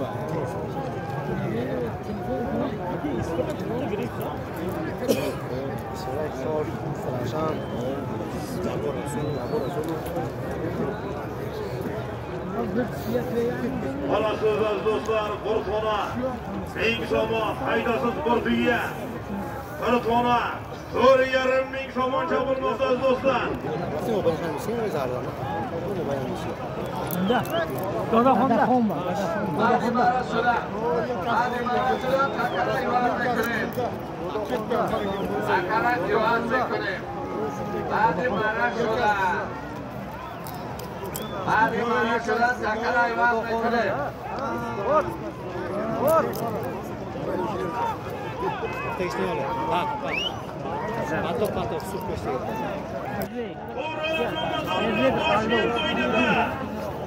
Mana shu do'stlar, qo'rqona, ming somon haydasiz bir tuya. Bir tona 4,5 ming somoncha bo'lmasa do'stlar. Sen o'zing o'zardan. Buni bayon qilishing. Come vai a missione? Honda. Toda Honda. Honda. Mara şura. Hadi mara şura. Takara yuvarlak tekrar. Takara yuvarlak tekrar. Hadi mara şura. Hadi mara şura. Takara yuvarlak tekrar. Tekstini öyle. Bak bak. Patok patok su koşuyor. To'g'ri,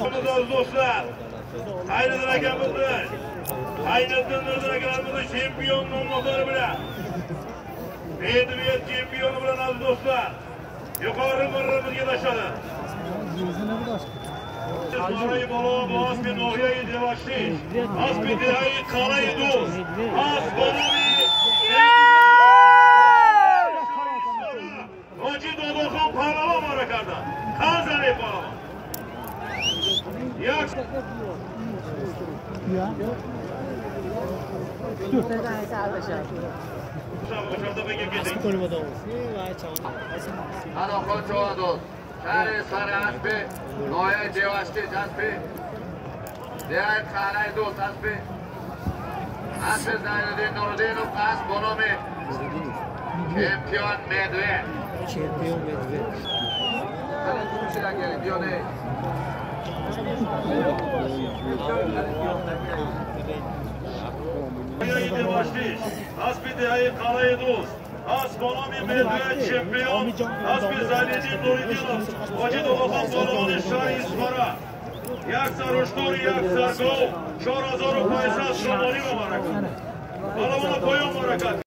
Hamdolsun dostlar. Hayırdır akabımız. Hayırdır Nurdur akabımız şampiyon nomlaları bilen. Edebiyat şampiyonu bilen az dostlar. Yukarı mırrımızga taşladı. Sarayı balo boğaz bir nohyayı devaşlayın. Az bir dihayı kalayı doz. Az bana bir Ya. Dur. از کنیم با داموز شهر سر اسبه نایه جوشتی اسبه دیگر خانه دوست اسبه اسب زیدالدین نوردین و قصد چمپیون مدوه چمپیون مدوه деваштиш аз бидеҳаи қалаи дӯст аз бономи медояи чемпион аз бизалини нуриддинов оҷид оғохон болони шаҳри исфара як саруштори як саргов чорҳазору панҷсад шумолӣ мубаракат балавона поён мубаракат